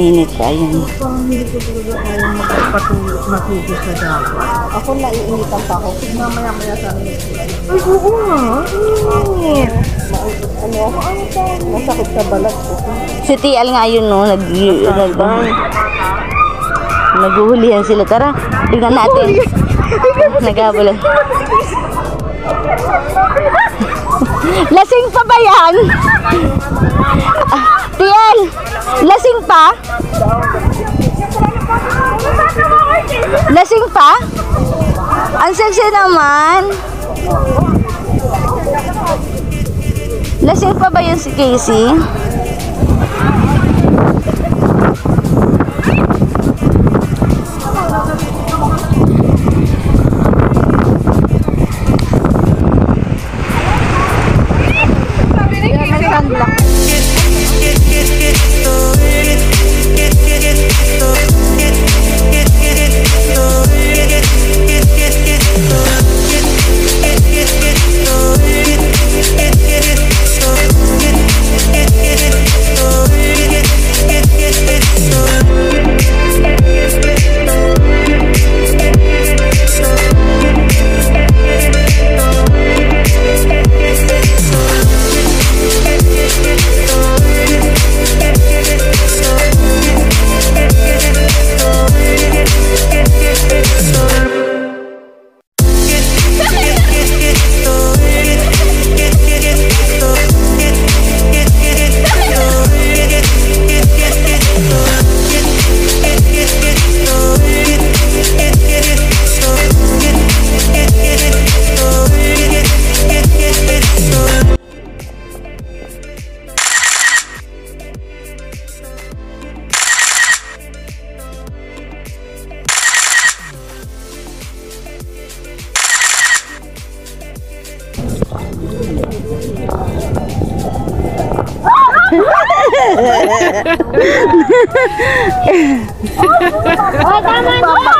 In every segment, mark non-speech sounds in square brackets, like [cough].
init pa yun. Parang hindi ko talaga kaya magpatulog matulog sa dagat. Ako naiinitan pa ako. Mamaya maya sa amin. Ay, oo nga. Init. Ano ako? Ano? Masakit sa balat ko. Si TL nga yun, no? Nag, nag, naghuhulihan sila. Tara, tignan natin. Naghabulan. [laughs] Lasing pa ba yan? [laughs] TL, lasing pa? Lasing pa? Ang sexy naman. Lasing pa ba yun si Casey?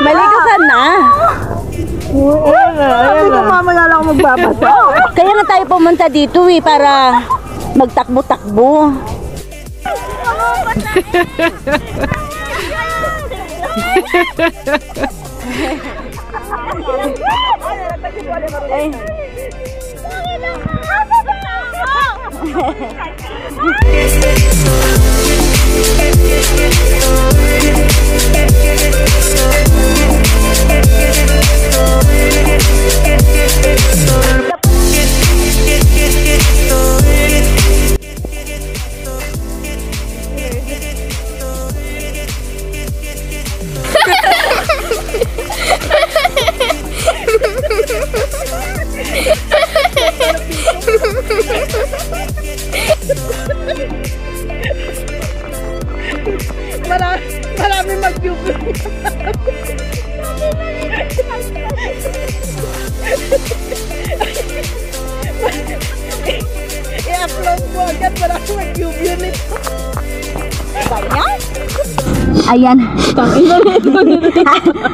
Maligo ka na. Sabi ko mamaya lang magbabasa. Kaya nga tayo pumunta dito eh, para magtakbo-takbo. Marami, [laughs] Ayan.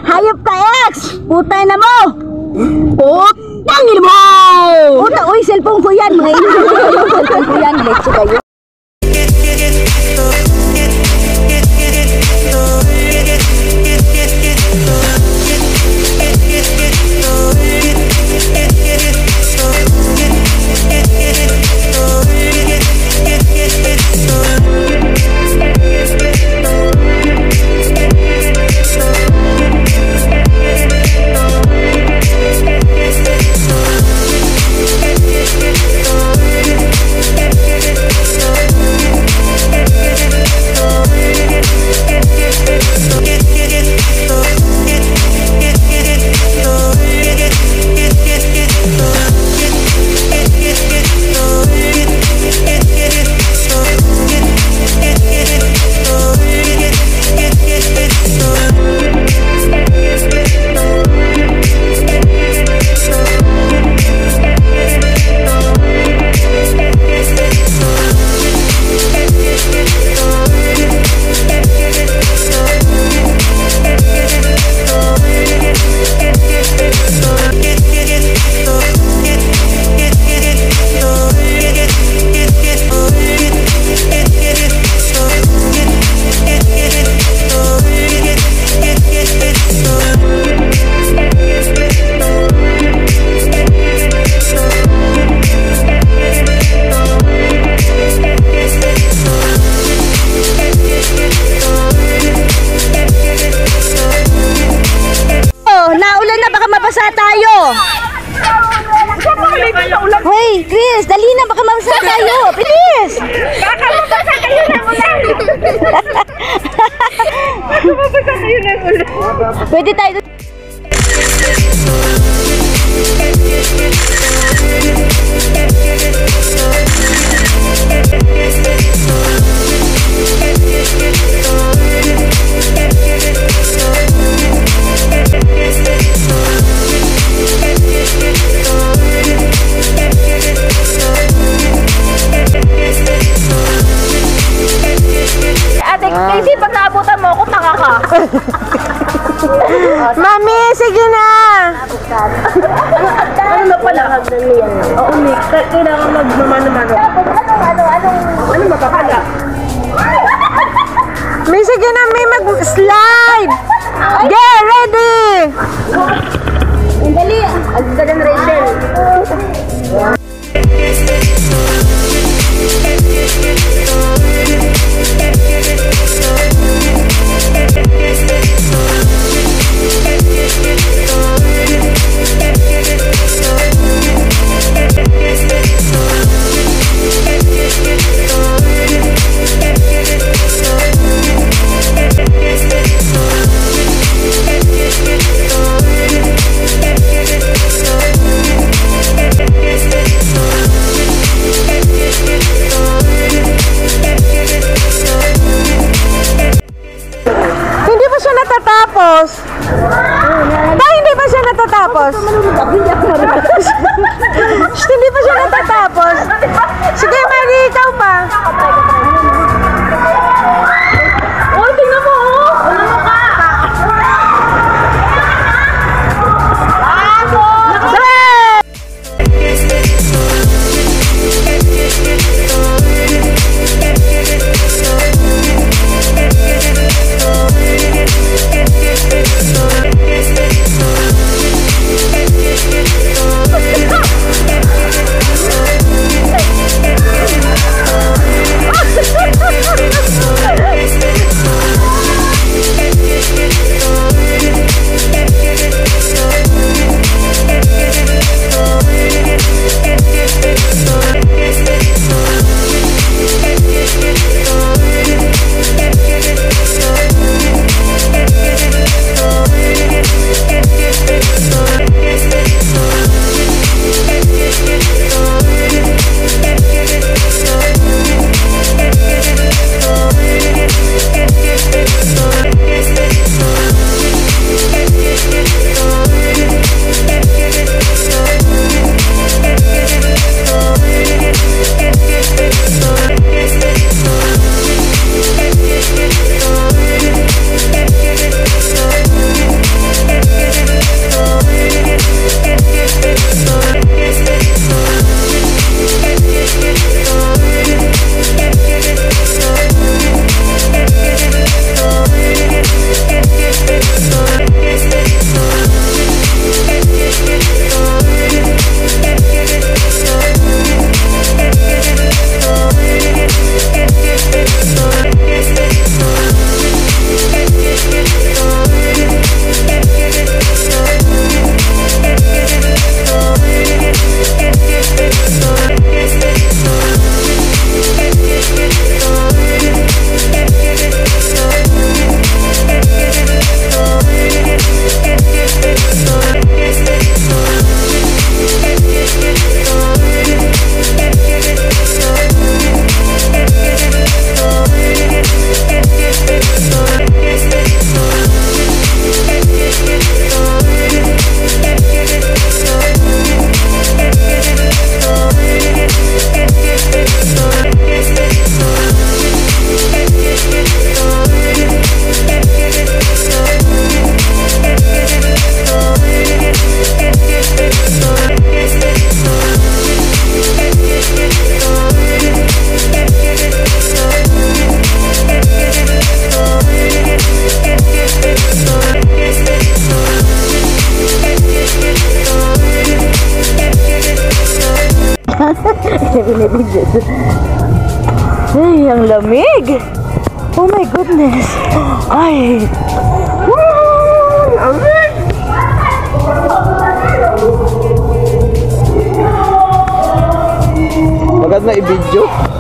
Hayop ka, ex! Putay na mo! Putang ina mo! Puta, uy, cellphone Hoy, Chris, dali na, baka mabasa tayo. Bilis! Baka mabasa kayo ng ulan. [laughs] Baka mabasa kayo ng ulan. Pwede tayo. Na pala? Oo, Nick. Kailangan magmamano-mano. Ano mapapala? May sige na, may mag-slide! Get ready! Dali. Ang galing Rachel. [laughs] Binibigyo. Ay, ang lamig! Oh my goodness! Ay! Woo! Lamig! Maganda i-video.